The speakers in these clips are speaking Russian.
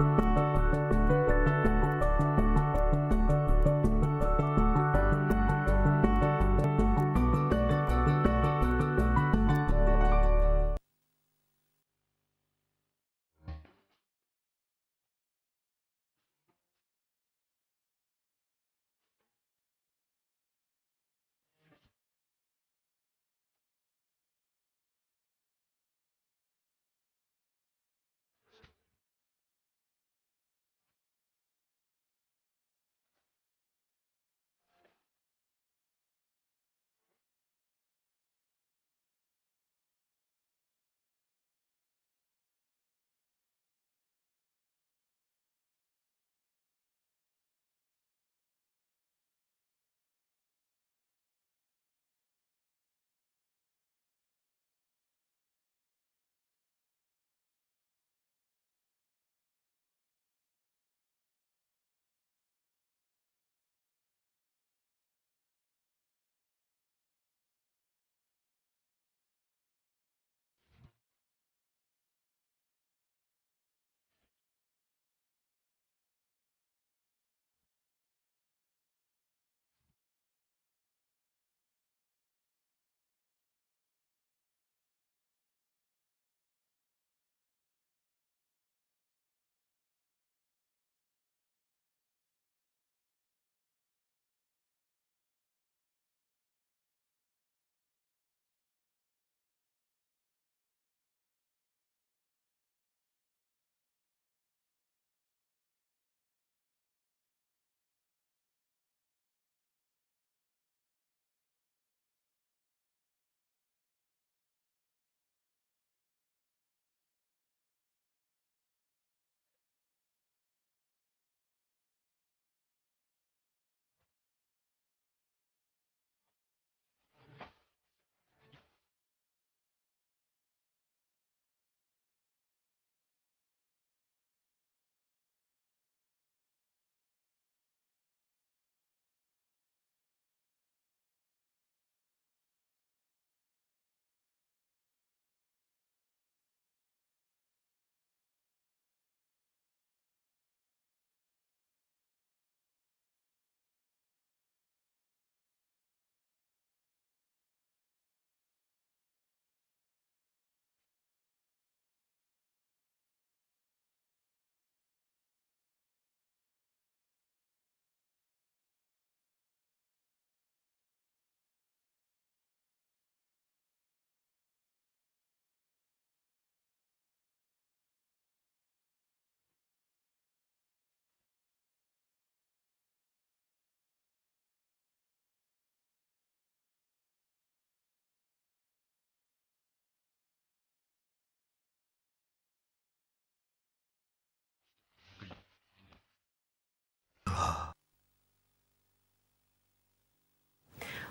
you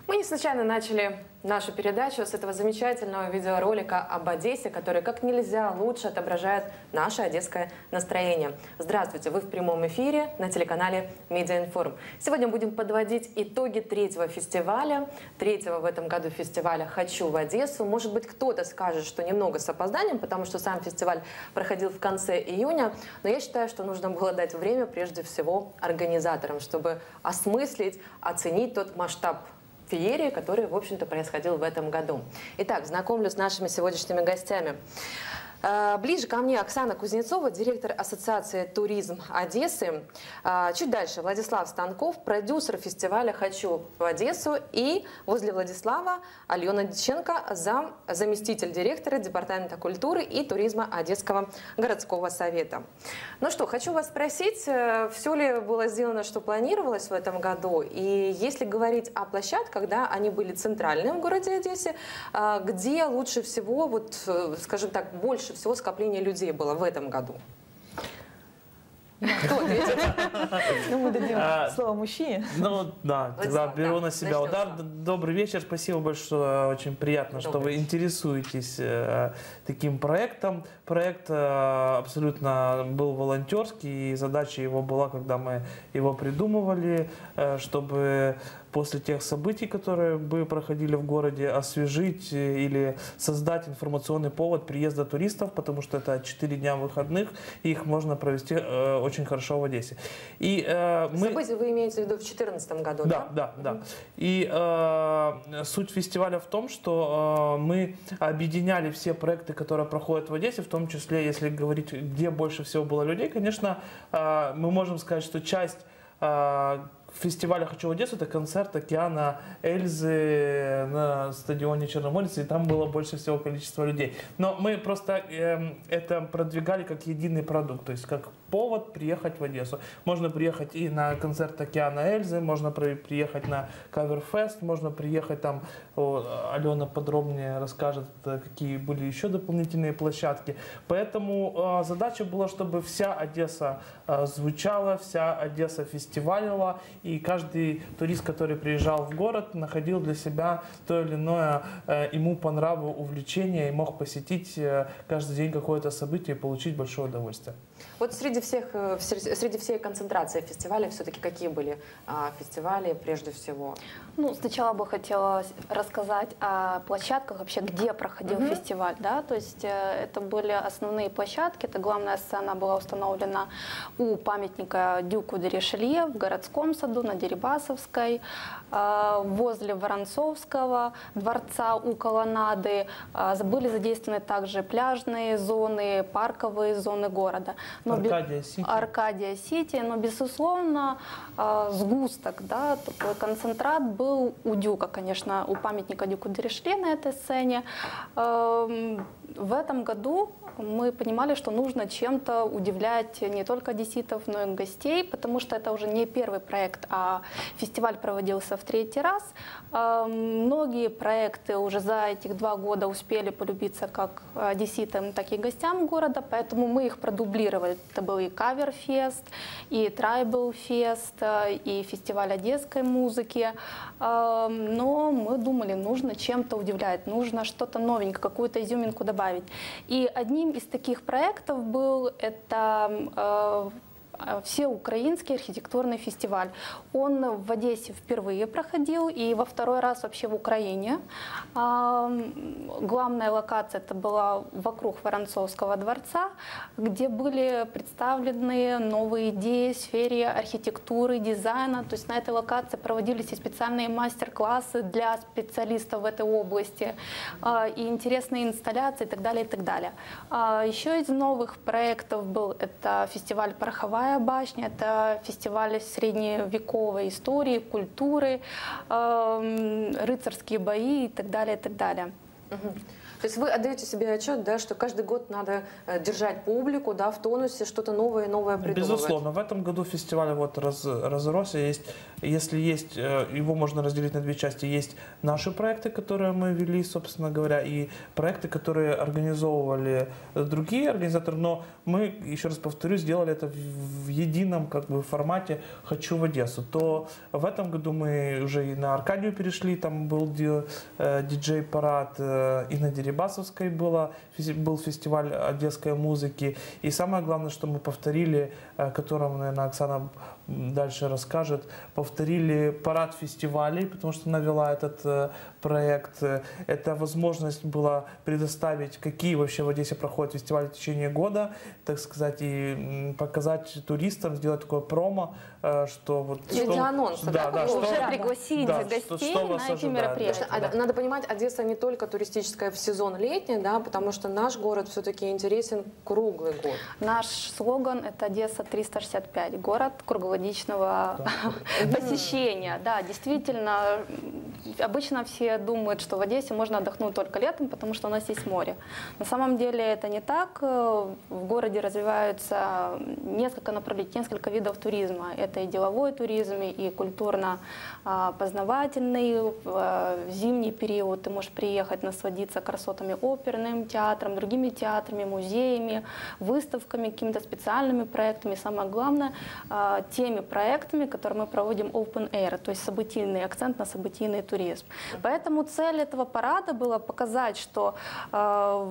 Мы не случайно начали нашу передачу с этого замечательного видеоролика об Одессе, который как нельзя лучше отображает наше одесское настроение. Здравствуйте, вы в прямом эфире на телеканале Медиаинформ. Сегодня будем подводить итоги третьего фестиваля, третьего в этом году фестиваля «Хочу в Одессу». Может быть, кто-то скажет, что немного с опозданием, потому что сам фестиваль проходил в конце июня, но я считаю, что нужно было дать время прежде всего организаторам, чтобы осмыслить, оценить тот масштаб феерии, который, в общем-то, происходил в этом году. Итак, знакомлю с нашими сегодняшними гостями. А, ближе ко мне Оксана Кузнецова, директор Ассоциации «Туризм Одессы». А, чуть дальше Владислав Станков, продюсер фестиваля «Хочу в Одессу». И возле Владислава Алена Диченко, зам, заместитель директора Департамента культуры и туризма Одесского городского совета. Ну что, хочу вас спросить, э, все ли было сделано, что планировалось в этом году? И если говорить о площадках, да, они были центральные в городе Одессе, а, где лучше всего, вот, э, скажем так, больше всего скопление людей было в этом году? Кто ответит? Ну, мы дадим а, слово мужчине. Ну, да, тогда беру на себя удар. Добрый вечер, спасибо большое, очень приятно, что вы интересуетесь э, таким проектом. Проект э, абсолютно был волонтерский, и задача его была, когда мы его придумывали, э, чтобы после тех событий, которые бы проходили в городе, освежить или создать информационный повод приезда туристов, потому что это 4 дня выходных, и их можно провести э, очень хорошо в Одессе. И, э, мы... События вы имеете в виду в 2014 году, да? Да, да, да. И э, суть фестиваля в том, что э, мы объединяли все проекты, которые проходят в Одессе, в том числе, если говорить, где больше всего было людей, конечно, э, мы можем сказать, что часть э, фестиваля «Хочу в Одессу» это концерт Океана Эльзы на стадионе Черноморец, и там было больше всего количество людей. Но мы просто э, это продвигали как единый продукт, то есть как повод приехать в Одессу. Можно приехать и на концерт Океана Эльзы, можно приехать на Каверфест, можно приехать там, Алена подробнее расскажет, э, какие были еще дополнительные площадки. Поэтому э, задача была, чтобы вся Одесса э, звучала, вся Одесса фестивалила, и каждый турист, который приезжал в город, находил для себя то или иное ему по нраву увлечение и мог посетить каждый день какое-то событие и получить большое удовольствие. Вот среди всех, э, среди всей концентрации фестивалей все-таки какие были а, фестивали прежде всего? Ну, сначала бы хотела рассказать о площадках вообще, где проходил mm-hmm. фестиваль, да, то есть это были основные площадки, это главная сцена была установлена у памятника Дюку де Ришелье в городском саду, на Дерибасовской, а, возле Воронцовского дворца у колоннады. Были задействованы также пляжные зоны, парковые зоны города. Но Аркадия Сити. Аркадия Сити, но, безусловно, а, сгусток, да, такой концентрат был у Дюка, конечно, у памятника Дюку Дерешле на этой сцене. В этом году мы понимали, что нужно чем-то удивлять не только одесситов, но и гостей, потому что это уже не первый проект, а фестиваль проводился в третий раз. А, многие проекты уже за этих два года успели полюбиться как одесситам, так и гостям города, поэтому мы их продублировали. Это был и каверфест, и трайбл фест, и фестиваль одесской музыки. А, но мы думали, нужно чем-то удивлять, нужно что-то новенькое, какую-то изюминку добавить. И одни Одним из таких проектов был это Э, всеукраинский архитектурный фестиваль. Он в Одессе впервые проходил и во второй раз вообще в Украине. Главная локация это была вокруг Воронцовского дворца, где были представлены новые идеи в сфере архитектуры, дизайна. То есть на этой локации проводились и специальные мастер-классы для специалистов в этой области, а, и интересные инсталляции и так далее, и так далее. А, еще из новых проектов был это фестиваль «Пороховая Золотая башня – это фестиваль средневековой истории, культуры, э, рыцарские бои и так далее, и так далее. Угу. То есть вы отдаете себе отчет, да, что каждый год надо э, держать публику, да, в тонусе, что-то новое, новое придумывать. Безусловно. В этом году фестиваль вот раз, разросся. Есть, если есть, э, его можно разделить на две части. Есть наши проекты, которые мы вели, собственно говоря, и проекты, которые организовывали другие организаторы. Но мы, еще раз повторю, сделали это в едином как бы формате «Хочу в Одессу». То в этом году мы уже и на Аркадию перешли, там был э, диджей-парад, и на Дерибасове Дерибасовской было, был фестиваль одесской музыки. И самое главное, что мы повторили, о котором, наверное, Оксана дальше расскажет, повторили парад фестивалей, потому что навела этот э, проект. Это возможность была предоставить, какие вообще в Одессе проходят фестивали в течение года, так сказать, и показать туристам, сделать такое промо, э, что вот... Что, анонс, да, да, да, что, уже пригласить да, гостей что, что на эти мероприятия. Да. Надо понимать, Одесса не только туристическая в сезон летний, да, потому что наш город все-таки интересен круглый год. Наш слоган – это Одесса 365, город круглогодичного посещения. Да, действительно, обычно все думают, что в Одессе можно отдохнуть только летом, потому что у нас есть море. На самом деле это не так. В городе развиваются несколько направлений, несколько видов туризма. Это и деловой туризм, и культурно-познавательный. В зимний период ты можешь приехать насладиться красотами оперным театром, другими театрами, музеями, выставками, какими-то специальными проектами. Самое главное, теми проектами, которые мы проводим open air, то есть событийный акцент на событийный туризм. Поэтому цель этого парада была показать, что э,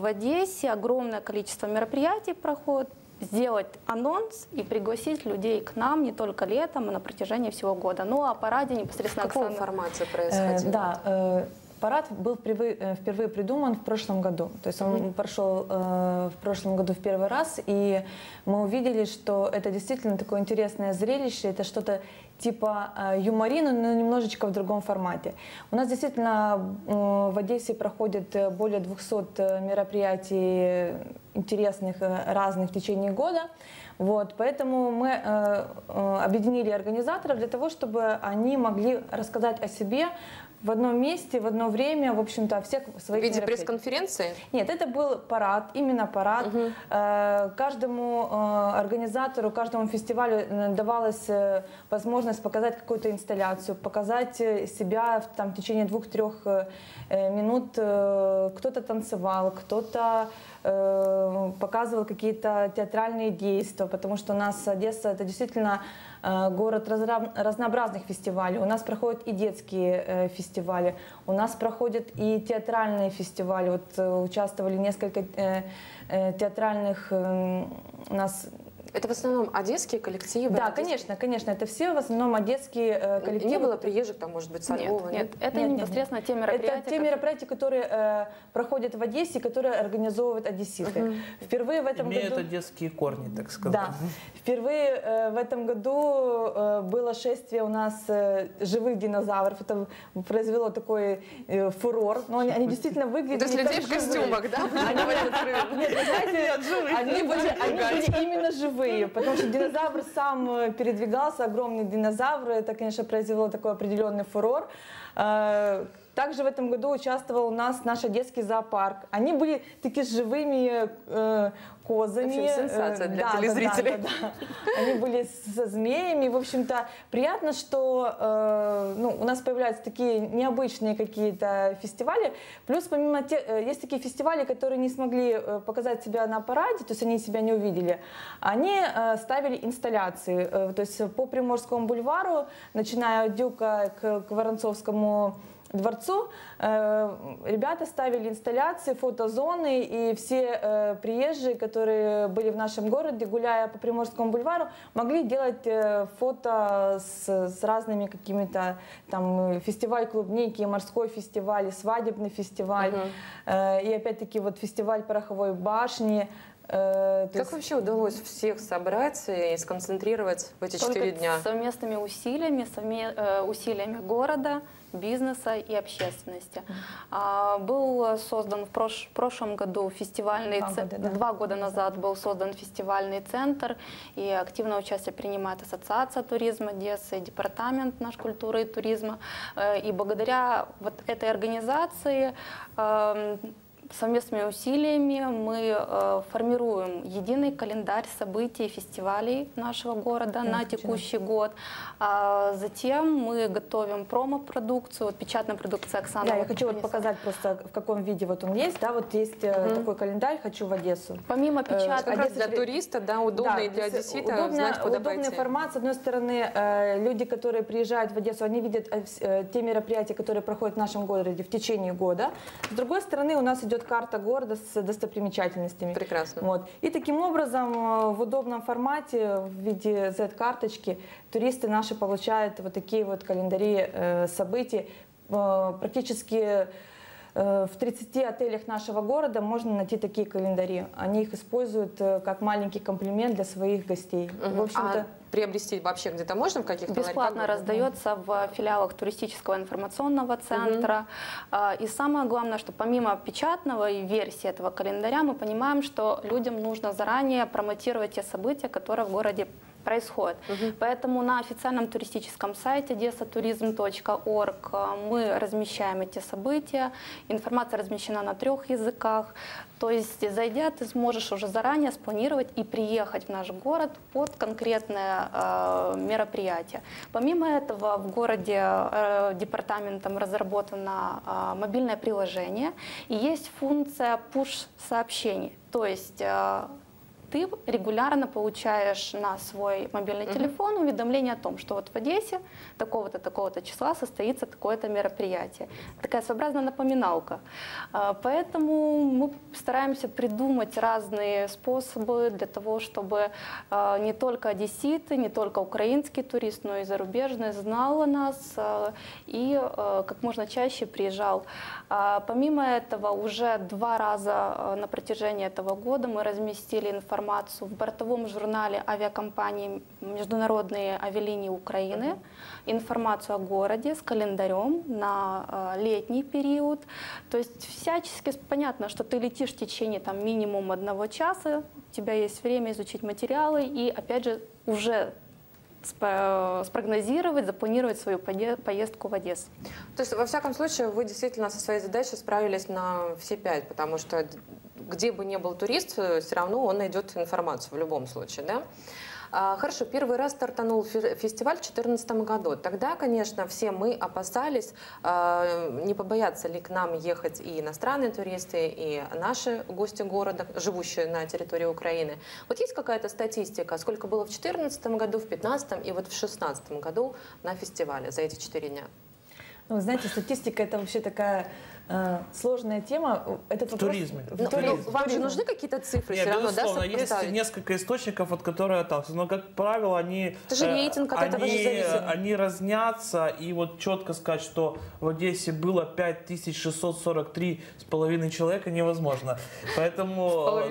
в Одессе огромное количество мероприятий проходит, сделать анонс и пригласить людей к нам не только летом, а на протяжении всего года. Ну, а параде непосредственно... В каком Оксана... формате происходило? Э, да, э, парад был впервые, э, впервые придуман в прошлом году. То есть он mm-hmm. прошел э, в прошлом году в первый раз, и мы увидели, что это действительно такое интересное зрелище, это что-то типа э, юморина, но немножечко в другом формате. У нас действительно э, в Одессе проходит более 200 мероприятий интересных, разных в течение года. Вот, поэтому мы э, объединили организаторов для того, чтобы они могли рассказать о себе, в одном месте, в одно время, в общем-то, всех своих В виде пресс-конференции? Нет, это был парад, именно парад. Угу. Каждому э, организатору, каждому фестивалю э, давалась возможность показать какую-то инсталляцию, показать себя в, там, в течение двух-трех минут. Кто-то танцевал, кто-то показывал какие-то театральные действия, потому что у нас Одесса это действительно город разнообразных фестивалей. У нас проходят и детские э, фестивали, у нас проходят и театральные фестивали. Вот э, участвовали несколько театральных эм, у нас это в основном одесские коллективы? Да, одесские? конечно, конечно. Это все в основном одесские э, коллективы. Не было приезжих, там, может быть, со Львова? Нет, нет, это нет, непосредственно нет. те мероприятия. Это те мероприятия, которые э, проходят в Одессе, которые организовывают одесситы. Угу. Впервые в этом Имеют году... одесские корни, так сказать. Да. Впервые э, в этом году э, было шествие у нас э, живых динозавров. Это произвело такой э, фурор. Но они, они действительно выглядели То есть людей в костюмах, да? Они, нет, знаете, они были именно живые живые, потому что динозавр сам э, передвигался, огромный динозавр, это, конечно, произвело такой определенный фурор. Э, также в этом году участвовал у нас наш детский зоопарк. Они были такие живыми э, козами. В общем, сенсация для да, телезрителей. Да, да, да. Они были со змеями. В общем-то, приятно, что э, ну, у нас появляются такие необычные какие-то фестивали. Плюс, помимо тех, э, есть такие фестивали, которые не смогли э, показать себя на параде, то есть они себя не увидели. Они э, ставили инсталляции. Э, то есть по Приморскому бульвару, начиная от Дюка к, к Воронцовскому дворцу э, ребята ставили инсталляции, фотозоны, и все э, приезжие, которые были в нашем городе, гуляя по Приморскому бульвару, могли делать э, фото с, с разными какими-то там фестиваль клубники, морской фестиваль, свадебный фестиваль, угу. и опять-таки вот фестиваль пороховой башни. Как есть... вообще удалось всех собрать и сконцентрировать в эти четыре дня? Совместными усилиями, совме... усилиями города, бизнеса и общественности. А, был создан в прош прошлом году фестивальный два, года, да. два года назад был создан фестивальный центр и активное участие принимает Ассоциация туризма Одессы, департамент наш культуры и туризма. Э, и благодаря вот этой организации эм, совместными усилиями мы э, формируем единый календарь событий и фестивалей нашего города Я на текущий год. А затем мы готовим промо-продукцию, вот печатная продукция Оксана. Да, я хочу вот показать просто, в каком виде вот он есть. Да, вот есть mm такой календарь «Хочу в Одессу». Помимо э, печатной... Э, для туриста, да, удобный да, для одессита, удобно, знать, куда Удобный пойти. формат. С одной стороны, э, люди, которые приезжают в Одессу, они видят э, те мероприятия, которые проходят в нашем городе в течение года. С другой стороны, у нас идет карта города с достопримечательностями. Прекрасно. Вот. И таким образом э, в удобном формате в виде Z-карточки туристы наши получают вот такие вот календари э, событий. Э, практически в 30 отелях нашего города можно найти такие календари. Они их используют как маленький комплимент для своих гостей. Угу. В общем-то, а приобрести вообще где-то можно в каких-то Бесплатно раздается в филиалах туристического информационного центра. Угу. И самое главное, что помимо печатного и версии этого календаря, мы понимаем, что людям нужно заранее промотировать те события, которые в городе происходит. Угу. Поэтому на официальном туристическом сайте odessaturism.org э, мы размещаем эти события. Информация размещена на трех языках. То есть, зайдя, ты сможешь уже заранее спланировать и приехать в наш город под конкретное э, мероприятие. Помимо этого, в городе э, департаментом разработано э, мобильное приложение и есть функция push-сообщений. То есть э, ты регулярно получаешь на свой мобильный телефон уведомление о том, что вот в Одессе такого-то, такого-то числа состоится такое-то мероприятие. Такая своеобразная напоминалка. А, Поэтому мы стараемся придумать разные способы для того, чтобы а, не только одесситы, не только украинский турист, но и зарубежный знал о нас а, и как можно чаще приезжал. Помимо этого, уже два раза на протяжении этого года мы разместили информацию в бортовом журнале авиакомпании «Международные авиалинии Украины», информацию о городе с календарем на а, летний период. То есть всячески понятно, что ты летишь в течение там, минимум одного часа, у тебя есть время изучить материалы и, опять же, уже спо- спрогнозировать, запланировать свою поездку в Одессу. То есть, во всяком случае, вы действительно со своей задачей справились на все пять, потому что где бы ни был турист, все равно он найдет информацию в любом случае, да? А, Хорошо, первый раз стартанул фе- фестиваль в 2014 году. Тогда, конечно, все мы опасались, а, не побоятся ли к нам ехать и иностранные туристы, и наши гости города, живущие на территории Украины. Вот есть какая-то статистика, сколько было в 2014 году, в 2015 и вот в 2016 году на фестивале за эти четыре дня? Ну, знаете, статистика это вообще такая э, сложная тема. Этот В вопрос- туризме. В Ну, туризме. ну, вам же нужны какие-то цифры Нет, все равно, да, безусловно, чтобы есть несколько источников, от которых отталкиваются, но, как правило, они, Это же э, рейтинг от этого же они, зависит. они разнятся, и вот четко сказать, что в Одессе было 5643 с половиной человека невозможно. Поэтому,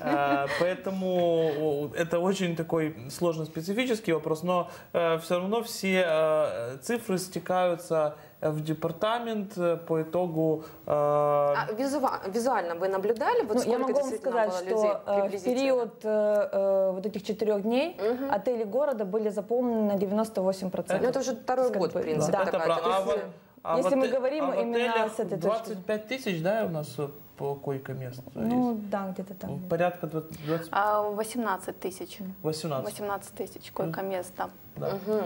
э, поэтому это очень такой сложный специфический вопрос, но все равно все э, цифры стекаются в департамент э, по итогу э, А визуа- визуально вы наблюдали, вот Ну, я могу вам сказать, что э, в период э, э, вот этих четырех дней Мгм. отели города были заполнены на 98%. Ну, это уже второй год, бы, в принципе, да. Это правда. А вот- а Если в мы говорим а в именно с этой точки 25 тысяч, да, у нас по койко-мест Ну, есть? да, где-то там. Порядка 20, 20 А 18 тысяч. 18. 18 тысяч койко-мест, да. Да. Мгм.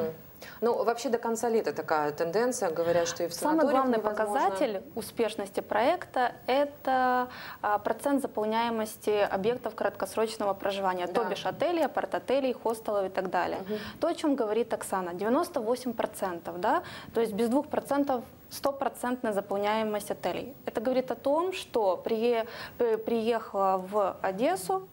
Ну, вообще до конца лета такая тенденция, говорят, что и в Самый главный невозможно. показатель успешности проекта – это а, процент заполняемости объектов краткосрочного проживания, Да. то бишь отелей, апарт-отелей, хостелов и так далее. Мгм. То, о чем говорит Оксана, 98%, да, то есть без 2% стопроцентная заполняемость отелей. Это говорит о том, что при- приехала в Одессу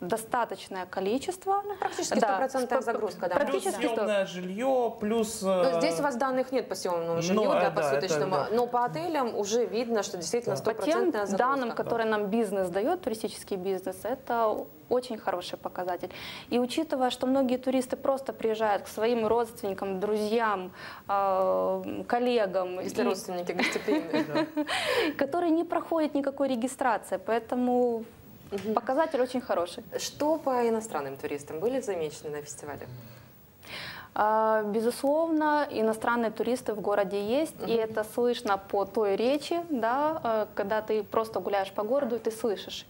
достаточное количество. Ну, практически Да, стопроцентная спо- загрузка, да. Плюс Практически сто. съемное жилье, плюс... Ну, э, здесь у вас данных нет по съемному ну, жилью э, для да, посуточного, это да. но по отелям уже видно, что действительно Да. По тем загрузка. данным, которые нам бизнес дает, туристический бизнес, это очень хороший показатель. И учитывая, что многие туристы просто приезжают к своим родственникам, друзьям, э, коллегам, Если и- родственники гостеприимные. которые не проходят никакой регистрации, поэтому показатель очень хороший. Что по иностранным туристам были замечены на фестивале? А, Безусловно, иностранные туристы в городе есть, и это слышно по той речи, да, э, когда ты просто гуляешь по городу, и ты слышишь.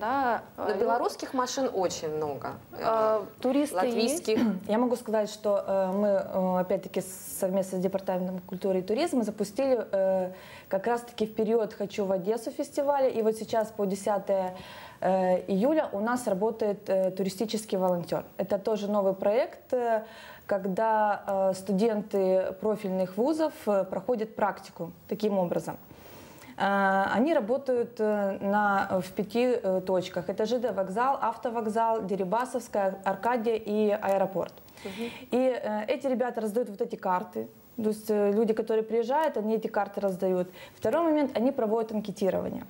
Да, Но э, белорусских машин очень много. э, туристы есть. Латвийских. Я могу сказать, что э, мы, опять-таки, совместно с Департаментом культуры и туризма запустили как раз-таки в период «Хочу в Одессу» фестиваля. И вот сейчас по 10 э, июля у нас работает туристический волонтер. Это тоже новый проект, когда студенты профильных вузов проходят практику таким образом. Э, Они работают э, на, в пяти э, точках. Это ЖД вокзал, автовокзал, Дерибасовская, Аркадия и аэропорт. И э, эти ребята раздают вот эти карты. То есть э, люди, которые приезжают, они эти карты раздают. Второй момент, они проводят анкетирование.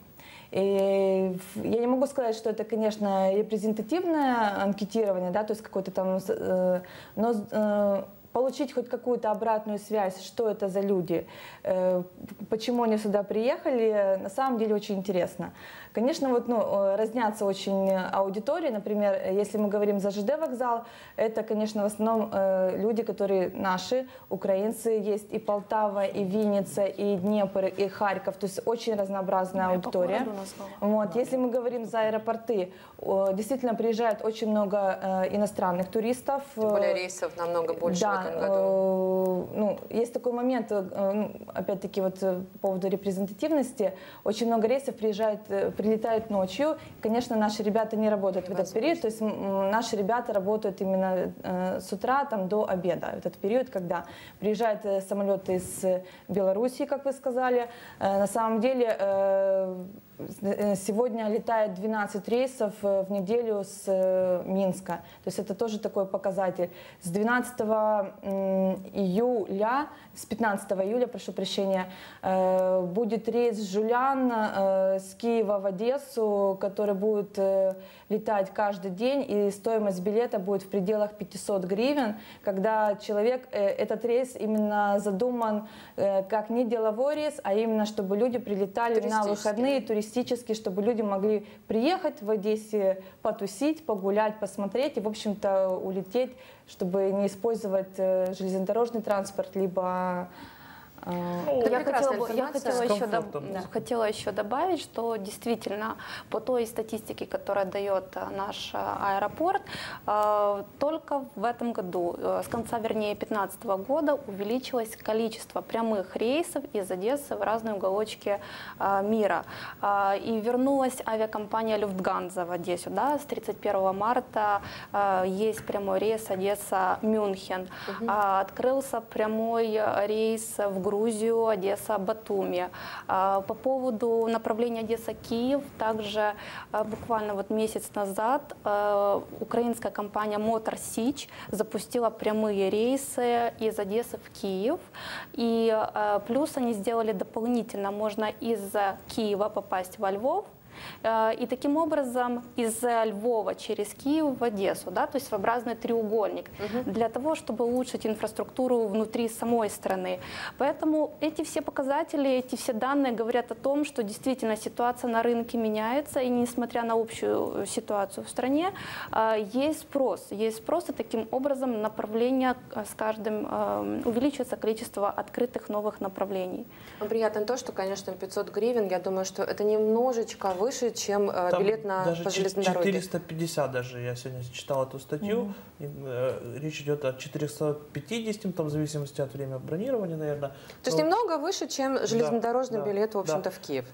И я не могу сказать, что это, конечно, репрезентативное анкетирование, да, то есть какое-то там, э, но э, получить хоть какую-то обратную связь, что это за люди, э, почему они сюда приехали, на самом деле очень интересно. Конечно, вот, ну, э, разнятся очень аудитории. Например, если мы говорим за ЖД вокзал, это, конечно, в основном э, люди, которые наши, украинцы. Есть и Полтава, и Винница, и Днепр, и Харьков. То есть очень разнообразная Ну, по аудитория. Вот. Если мы говорим за аэропорты, действительно приезжает очень много иностранных туристов. Тем более рейсов намного больше да, да, этом году? э, ну, есть такой момент, э, ну, опять-таки, вот э, по поводу репрезентативности. Очень много рейсов приезжают, э, прилетают ночью. Конечно, наши ребята не работают в этот период, то есть наши ребята работают именно э, с утра там, до обеда. Этот период, когда приезжают э, самолеты из э, Белоруссии, как вы сказали. Э, на самом деле э, Э, Сегодня летает 12 рейсов э, в неделю с э, Минска. То есть это тоже такой показатель. С 12 м, июля, с 15 июля, прошу прощения, э, будет рейс Жулян э, с Киева в Одессу, который будет э, летать каждый день, и стоимость билета будет в пределах 500 гривен, когда человек, э, этот рейс именно задуман э, как не деловой рейс, а именно чтобы люди прилетали на выходные да? туристически, чтобы люди могли приехать в Одессе, потусить, погулять, посмотреть и, в общем-то, улететь, чтобы не использовать э, железнодорожный транспорт, либо... э, Ну, Это Я хотела, я хотела еще, доб- да, хотела еще добавить, что действительно по той статистике, которая дает э, наш э, аэропорт, э, только в этом году, с конца, вернее, 2015 года увеличилось количество прямых рейсов из Одессы в разные уголочки мира. И вернулась авиакомпания Люфтганза в Одессу. Да, с 31 марта есть прямой рейс Одесса-Мюнхен. А, Открылся прямой рейс в Грузию Одесса-Батуми. А, По поводу направления Одесса-Киев, также э, буквально вот месяц назад э, украинская компания Motor Sich запустила прямые рейсы из Одессы в Киев. И плюс они сделали дополнительно, можно из Киева попасть во Львов, И таким образом из Львова через Киев в Одессу, да, то есть своеобразный треугольник, для того, чтобы улучшить инфраструктуру внутри самой страны. Поэтому эти все показатели, эти все данные говорят о том, что действительно ситуация на рынке меняется, и несмотря на общую ситуацию в стране, э, есть спрос. Есть спрос, и таким образом направление э, с каждым э, увеличивается количество открытых новых направлений. Приятно то, что, конечно, 500 гривен, я думаю, что это немножечко выше, чем э, Там билет на даже по железной дороге. 450 даже, я сегодня читал эту статью, э, речь идет о 450, там, в зависимости от времени бронирования, наверное. То есть Но- немного выше, чем железнодорожный да, билет, в да. общем-то, в Киев.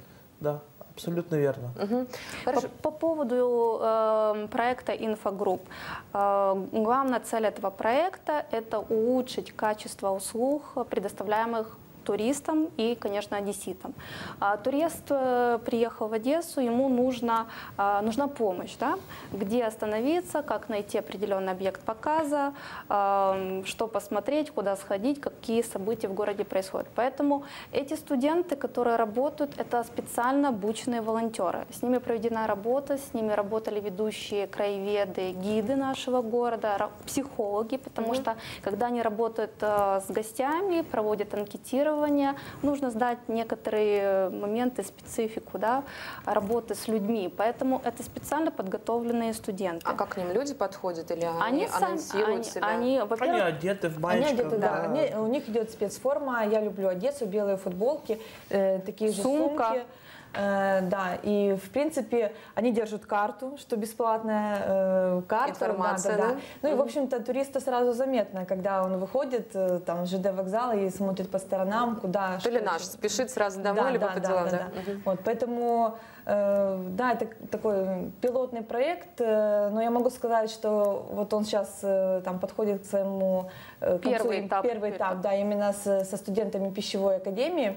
Да, абсолютно верно. Мгм. По, по поводу э, проекта «Инфогрупп». Э, главная цель этого проекта – это улучшить качество услуг, предоставляемых туристам и, конечно, одесситам. А, турист э, приехал в Одессу, ему нужно, а, нужна помощь, да? где остановиться, как найти определенный объект показа, что посмотреть, куда сходить, какие события в городе происходят. Поэтому эти студенты, которые работают, это специально обученные волонтеры. С ними проведена работа, с ними работали ведущие краеведы, гиды нашего города, психологи, потому что когда они работают э, с гостями, проводят анкетирование, нужно знать некоторые э, моменты, специфику да, работы с людьми. Поэтому это специально подготовленные студенты. А как к ним люди подходят или они, Они, сами, анонсируют они, себя? они, Они одеты в Они маечках. одеты, да. да. Они- у них идет спецформа. Я люблю Одессу, белые футболки, э, такие же Сумка. сумки. Э, да, и в принципе они держат карту, что бесплатная э, карта. Информация, да, да, да? да. Ну и в общем-то туристу сразу заметно, когда он выходит э, там с ЖД вокзала и смотрит по сторонам, куда. То ли наш спешит сразу домой, либо по делам, да? Мгм. Вот, поэтому, э, да, это такой пилотный проект, э, но я могу сказать, что вот он сейчас э, там подходит к своему э, концу, Первый этап. первый этап, да, именно с- со студентами пищевой академии.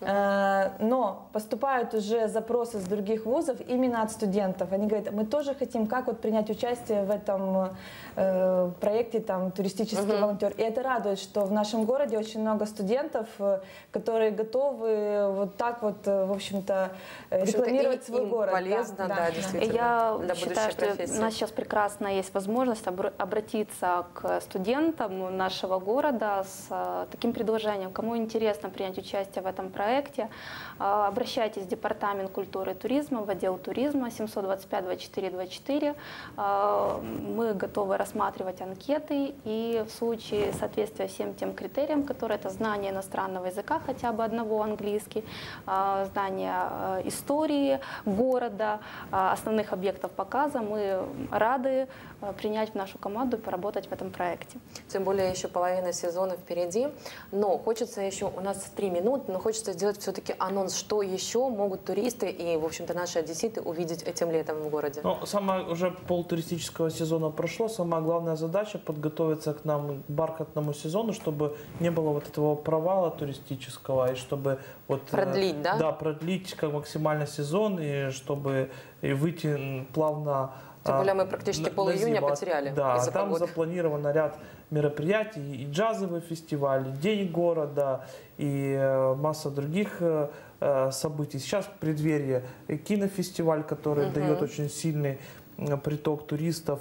Э, Но поступают уже запросы с других вузов именно от студентов. Они говорят, мы тоже хотим, как вот принять участие в этом э, проекте там туристический волонтер. И это радует, что в нашем городе очень много студентов, э, которые готовы вот так вот, в общем-то, рекламировать и свой город. полезно, да, действительно. Я для будущей считаю, что профессии. у нас сейчас прекрасно есть возможность обр- обратиться к студентам нашего города с таким предложением. Кому интересно принять участие в этом проекте, проекте. А, обращайтесь в Департамент культуры и туризма, в отдел туризма 725 24 24. Мы готовы рассматривать анкеты и в случае соответствия всем тем критериям, которые это знание иностранного языка, хотя бы одного английский, а, знание а, истории города, основных объектов показа, мы рады принять в нашу команду и поработать в этом проекте. Тем более еще половина сезона впереди, но хочется еще, у нас три минуты, но хочется сделать все-таки анонс, что еще могут туристы и, в общем-то, наши одесситы увидеть этим летом в городе. Ну, самое, уже пол туристического сезона прошло, самая главная задача подготовиться к нам к бархатному сезону, чтобы не было вот этого провала туристического, и чтобы вот... Э, продлить, да? Да, продлить как максимально сезон, и чтобы и выйти плавно тем более мы практически пол июня потеряли. Да, из-за там погоды. запланирован ряд мероприятий, и джазовый фестиваль, и День города, и э, масса других э, э, событий. Сейчас в преддверии кинофестиваль, который угу. дает очень сильный приток туристов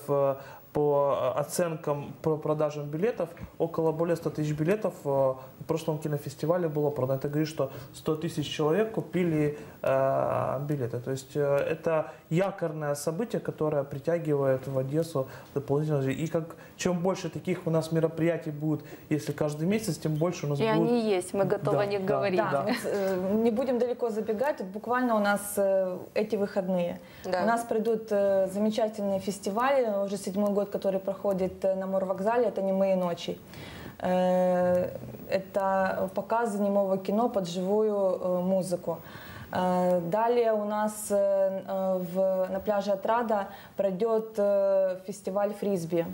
по оценкам по продажам билетов, около более 100 тысяч билетов э, в прошлом кинофестивале было продано. Это говорит, что 100 тысяч человек купили э, билеты. То есть э, это якорное событие, которое притягивает в Одессу дополнительно. И как, чем больше таких у нас мероприятий будет, если каждый месяц, тем больше у нас И будет... они есть, мы готовы да, о них да, говорить. Да, да. Э, не будем далеко забегать, буквально у нас э, эти выходные. Да. У нас придут замечательные фестивали, уже седьмой год год, который проходит э, на Морвокзале, это не мои ночи». Э, это показы немого кино под живую э, музыку. Далее у нас в, на пляже Отрада пройдет фестиваль фрисби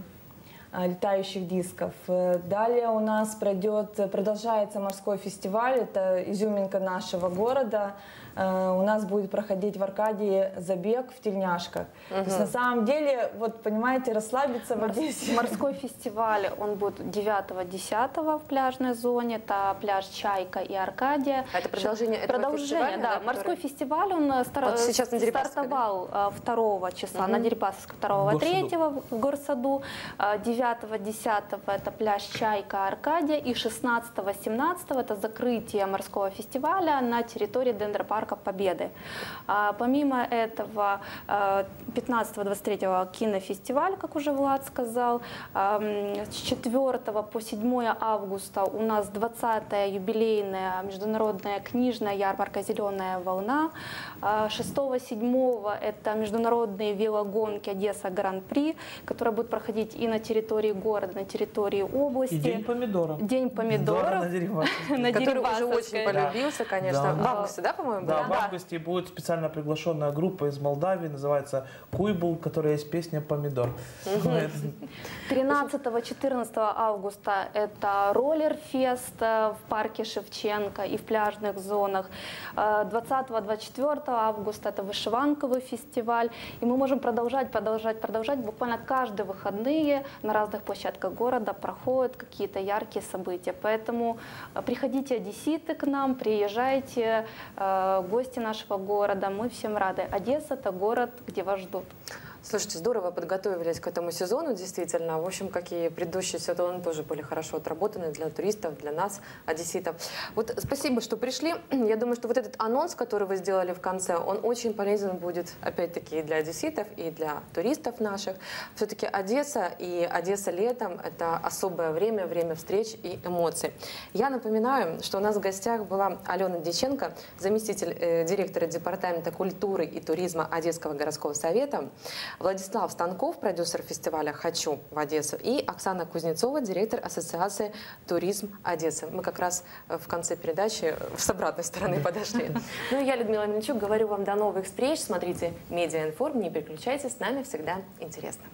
летающих дисков. Далее у нас пройдет, продолжается морской фестиваль, это изюминка нашего города. Э, у нас будет проходить в Аркадии забег в тельняшках. Угу. То есть на самом деле, вот понимаете, расслабиться в Одессе. Морской фестиваль, он будет 9-10 в пляжной зоне, это пляж Чайка и Аркадия. А это продолжение этого Продолжение, да. да морской фестиваль, он э, стар... вот сейчас на стартовал да? 2 э, числа угу. на Дерипасовском 2 3 в Горсаду, 9-10 это пляж Чайка, Аркадия и 16-17 это закрытие морского фестиваля на территории дендропарка Парка Победы. А, помимо этого, 15-23 кинофестиваль, как уже Влад сказал. С 4 по 7 августа у нас 20-я юбилейная международная книжная ярмарка «Зеленая волна». 6-7 а, это международные велогонки Одесса Гран-при, которые будут проходить и на территории города, на территории области. И День помидора. День помидоров. На Который уже очень полюбился, конечно. В августе, да, по-моему? Да, в августе будет специально приглашенная группа из Молдавии, называется Куйбул, которая есть песня «Помидор». 13-14 августа это роллер-фест в парке Шевченко и в пляжных зонах. 20-24 августа это вышиванковый фестиваль. И мы можем продолжать, продолжать, продолжать. Буквально каждые выходные на разных площадках города проходят какие-то яркие события. Поэтому приходите одесситы к нам, приезжайте, гости нашего города. Мы всем рады. Одесса – это город, где вас ждут. Слушайте, здорово подготовились к этому сезону, действительно. В общем, как и предыдущие сезоны тоже были хорошо отработаны для туристов, для нас, одесситов. Вот спасибо, что пришли. Я думаю, что вот этот анонс, который вы сделали в конце, он очень полезен будет, опять-таки, и для одесситов, и для туристов наших. Все-таки Одесса и Одесса летом – это особое время, время встреч и эмоций. Я напоминаю, что у нас в гостях была Алена Диченко, заместитель э, директора Департамента культуры и туризма Одесского городского совета. Владислав Станков, продюсер фестиваля «Хочу» в Одессу, и Оксана Кузнецова, директор Ассоциации «Туризм Одессы». Мы как раз э, в конце передачи с обратной стороны подошли. Ну я, Людмила Мельничук, говорю вам до новых встреч. Смотрите «Медиаинформ», не переключайтесь, с нами всегда интересно.